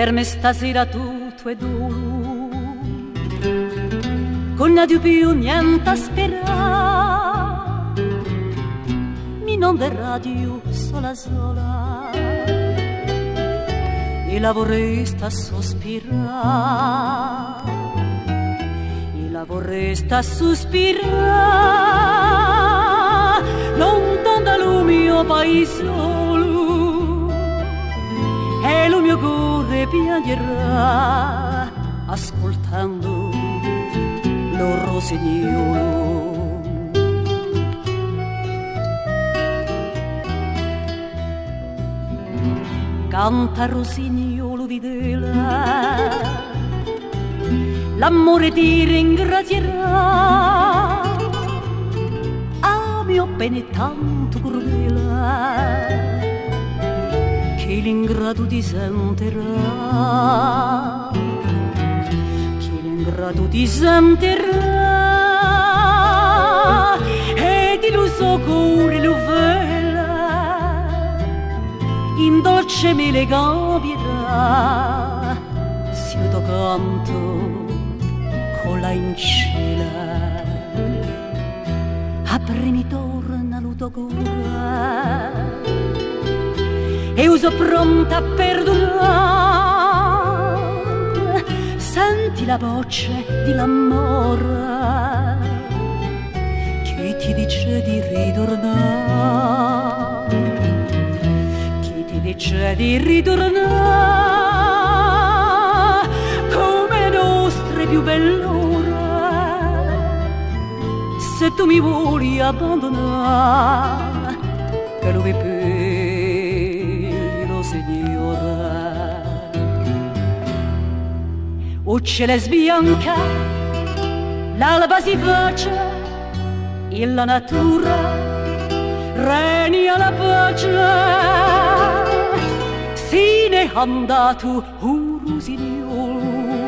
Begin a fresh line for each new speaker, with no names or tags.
per me stasera tutto è duro. Con la più niente a sperare mi non verrà più sola sola. E la vorresta sospirare e la vorresta sospirare lontano dal mio paese mio cuore piangerà ascoltando lo rosignolo. Canta rosignolo videla, l'amore ti ringrazierà, a mio bene tanto crudele che l'ingrado disenterà che l'ingrado disenterà e di luso cuore lo vela. In dolce mele gabierà si udo canto con la incela aprimi torna cuore e uso pronta a perdonare. Senti la voce di l'amore che ti dice di ritornare, che ti dice di ritornare come nostre più bell'ora. Se tu mi vuoi abbandonare, che lo per signora. Uccele sbianca, l'alba si faccia, e la natura regna la pace. Se ne è andato un rosignolo